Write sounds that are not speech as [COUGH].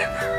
forever. [LAUGHS]